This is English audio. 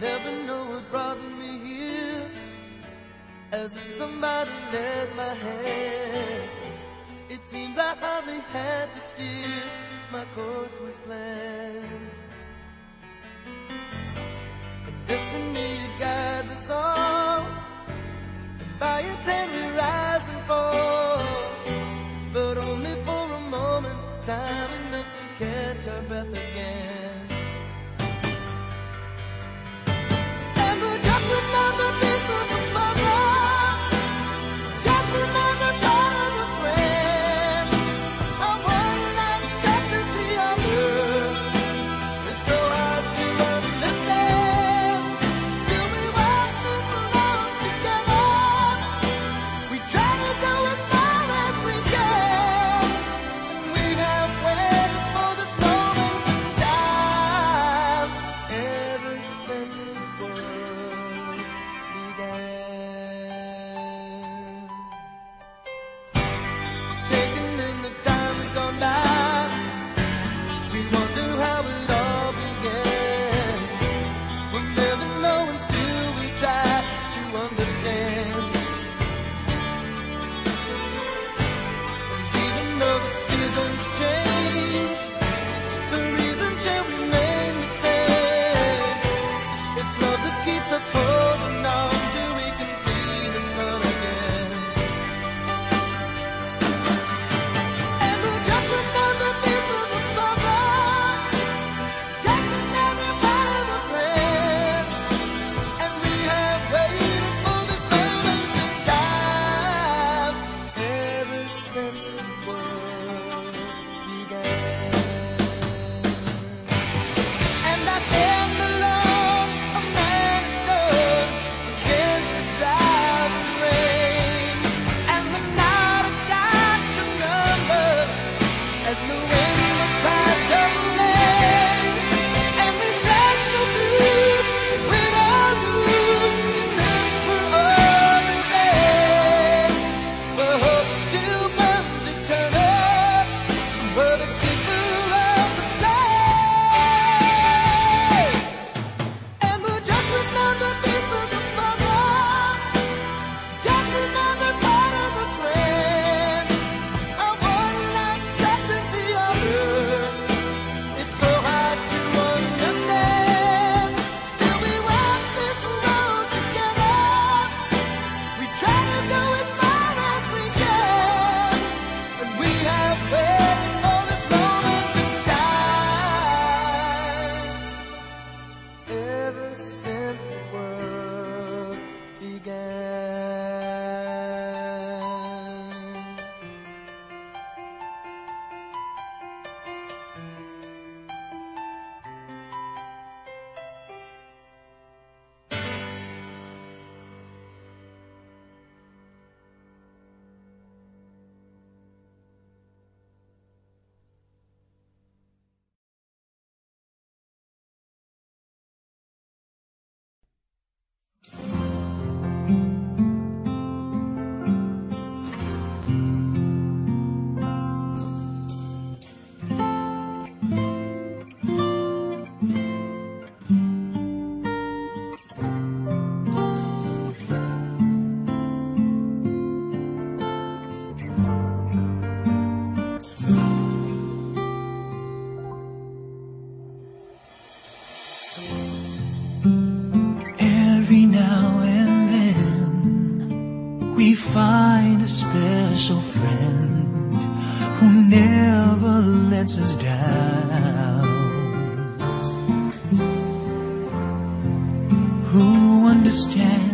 never know what brought me here. As if somebody led my hand. It seems I hardly had to steer. My course was planned. Guides us all. By its hand we rise and fall. But only for a moment Time enough to catch our breath again. Every now and then we find a special friend who never lets us down, who understands